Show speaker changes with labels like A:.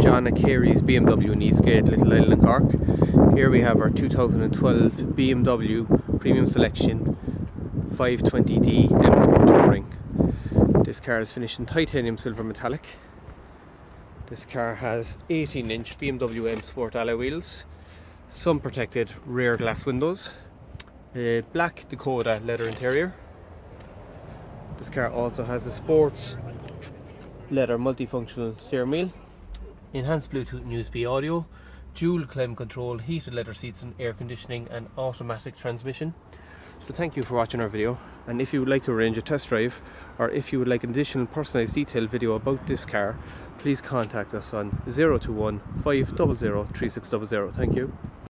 A: John Kearys BMW in Eastgate, Little Island, Cork. Here we have our 2012 BMW Premium Selection 520D M Sport Touring. This car is finished in titanium silver metallic. This car has 18 inch BMW M Sport alloy wheels, sun protected rear glass windows, a black Dakota leather interior. This car also has a sports leather multifunctional steering wheel, enhanced Bluetooth and USB audio, dual climate control, heated leather seats and air conditioning and automatic transmission. So thank you for watching our video and if you would like to arrange a test drive or if you would like an additional personalised detailed video about this car please contact us on 021 500 3600. Thank you.